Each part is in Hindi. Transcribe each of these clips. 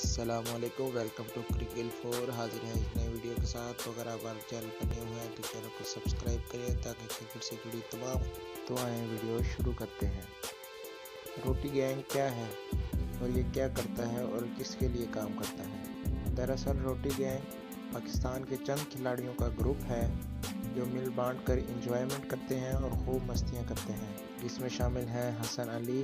असलकुम वेलकम टू क्रिकेल फोर हाजिर है इस नए वीडियो के साथ। तो अगर आप हमारे चैनल पर नए हुए हैं तो चैनल को सब्सक्राइब करें ताकि क्रिकेट से जुड़ी तमाम तो आए वीडियो शुरू करते हैं। रोटी गैंग क्या है और ये क्या करता है और किसके लिए काम करता है? दरअसल रोटी गैंग पाकिस्तान के चंद खिलाड़ियों का ग्रुप है, जो मिल बांट कर इंजॉयमेंट करते हैं और खूब मस्तियाँ करते हैं। जिसमें शामिल हैं हसन अली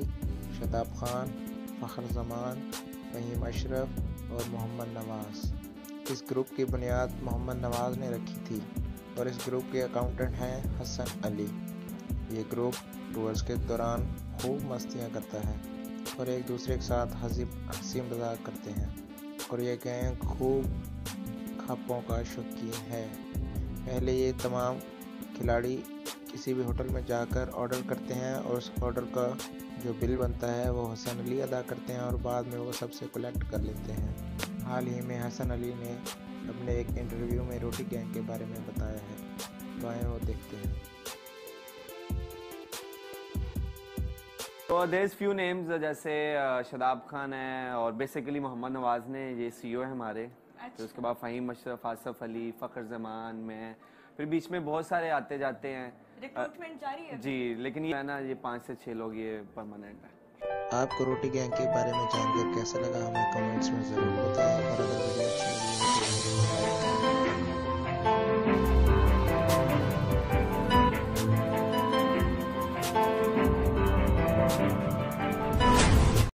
शताब खान, फ़खर जमान फ़हीम अशरफ और मोहम्मद नवाज़। इस ग्रुप की बुनियाद मोहम्मद नवाज़ ने रखी थी और इस ग्रुप के अकाउंटेंट हैं हसन अली। ये ग्रुप टूर्स के दौरान खूब मस्तियाँ करता है और एक दूसरे के साथ हँसी हँसी मज़ाक करते हैं और ये गैंग खूब खपों का शौकीन है। पहले ये तमाम खिलाड़ी किसी भी होटल में जाकर ऑर्डर करते हैं और उस ऑर्डर का जो बिल बनता है वो हसन अली अदा करते हैं और बाद में वो सबसे कलेक्ट कर लेते हैं। हाल ही में हसन अली ने अपने एक इंटरव्यू में रोटी गैंग के बारे में बताया है। तो आए वो देखते हैं। तो देर फ्यू नेम्स जैसे शदाब खान है और बेसिकली मोहम्मद नवाज़ ने ये सीईओ है हमारे। अच्छा। तो उसके बाद फ़हीम अशरफ आसफ अली फ़खर जमान में फिर बीच में बहुत सारे आते जाते हैं। रिक्रूटमेंट जारी है जी लेकिन ये ना ये पाँच से छह लोग ये परमानेंट है। आपको रोटी गैंग के बारे में जानकर कैसा लगा हमें कमेंट्स में ज़रूर